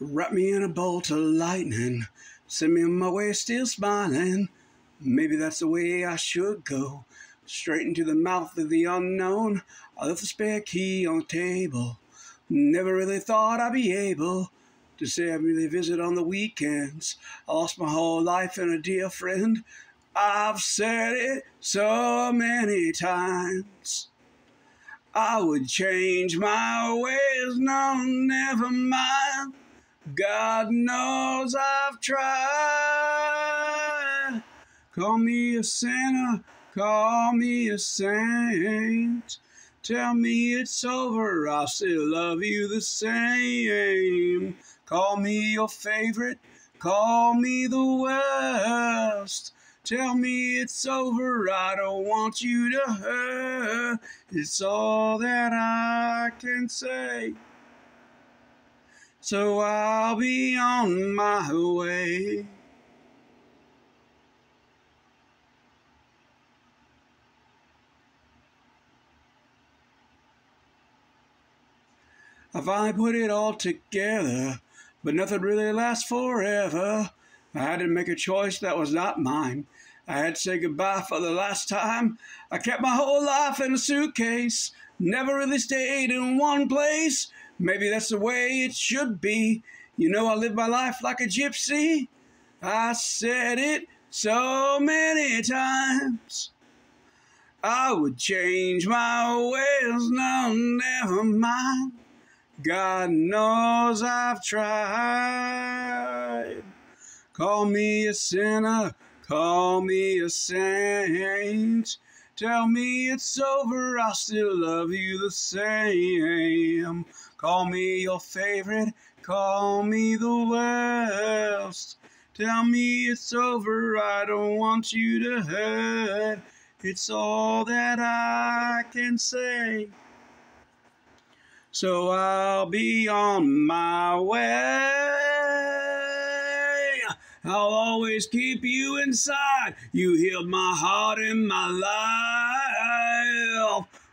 Wrap me in a bolt of lightning, send me on my way still smiling. Maybe that's the way I should go. Straight into the mouth of the unknown. I left the spare key on the table. Never really thought I'd be able to say I really visit on the weekends. I lost my whole life in a dear friend. I've said it so many times. I would change my ways, no, never mind. God knows I've tried. Call me a sinner, call me a saint. Tell me it's over, I still love you the same. Call me your favorite, call me the worst. Tell me it's over, I don't want you to hurt. It's all that I can say. So I'll be on my way. I finally put it all together, but nothing really lasts forever. I had to make a choice that was not mine. I had to say goodbye for the last time. I kept my whole life in a suitcase, never really stayed in one place. Maybe that's the way it should be. You know, I live my life like a gypsy. I said it so many times. I would change my ways, no, never mind. God knows I've tried. Call me a sinner, call me a saint. Tell me it's over, I still love you the same. Call me your favorite, call me the worst. Tell me it's over, I don't want you to hurt. It's all that I can say. So I'll be on my way. Always keep you inside. You healed my heart and my life.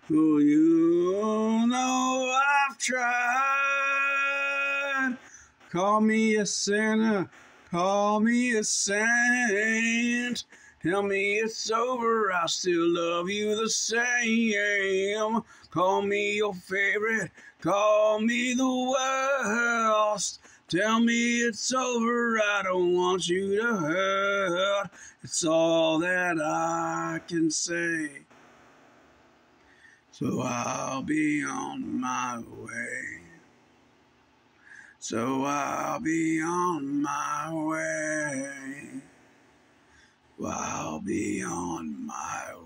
Oh, you know I've tried. Call me a sinner, call me a saint. Tell me it's over, I still love you the same. Call me your favorite, call me the worst. Tell me it's over, I don't want you to hurt. It's all that I can say. So I'll be on my way. So I'll be on my way. I'll be on my